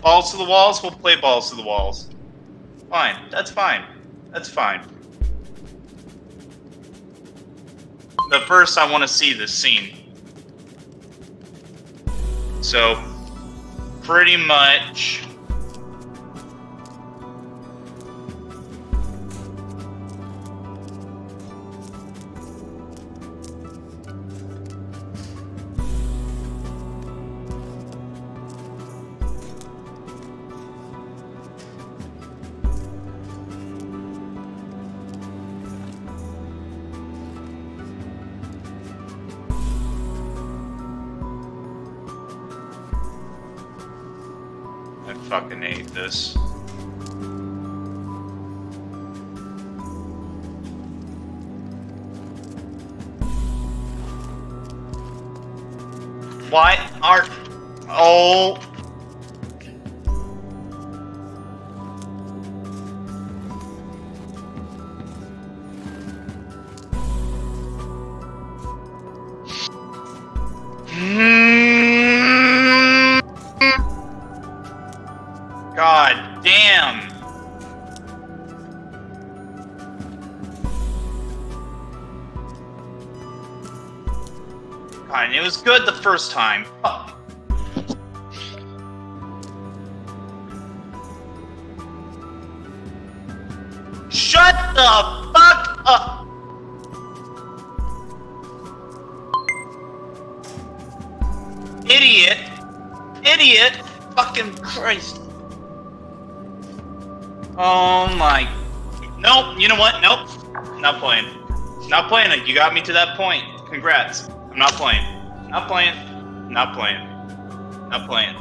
balls to the walls, we'll play balls to the walls. Fine. That's fine. That's fine. But first, I want to see this scene. So, pretty much. Fucking hate this. Why are... Oh... Hmm. God damn. God, it was good the first time. Fuck. Shut the fuck up! Idiot! Idiot! Fucking Christ! Oh my. Nope, you know what? Nope. Not playing. Not playing it. You got me to that point. Congrats. I'm not playing. Not playing. Not playing. Not playing.